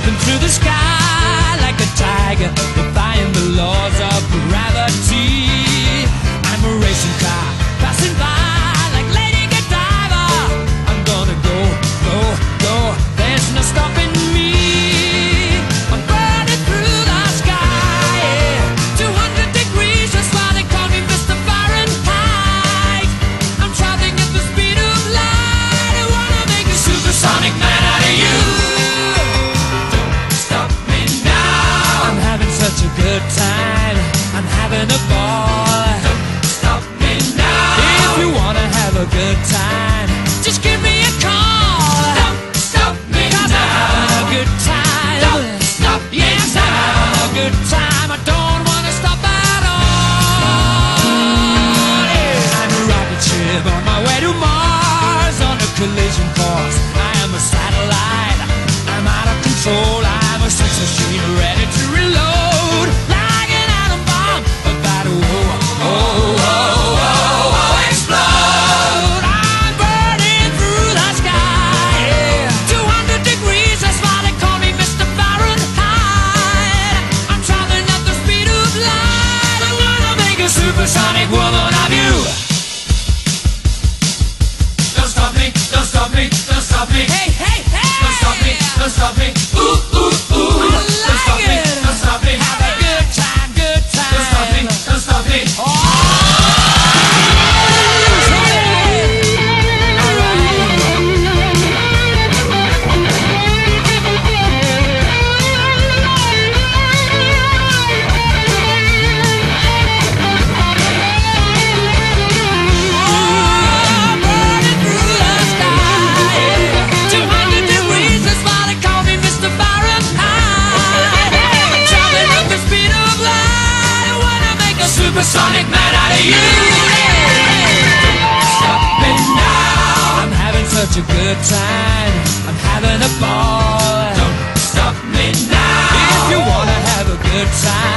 leaping through the sky Like a tiger good time. I'm having a ball. Don't stop me now. If you wanna have a good time, just give me a call. Don't stop me Cause now. I'm having a good time. Don't stop me yes, now. I'm having a good time. I don't wanna stop at all. Yeah. I'm a rocket ship on my way to Mars on a collision me, supersonic man out of you. Stop me now. I'm having such a good time. I'm having a ball. Don't stop me now. If you wanna have a good time,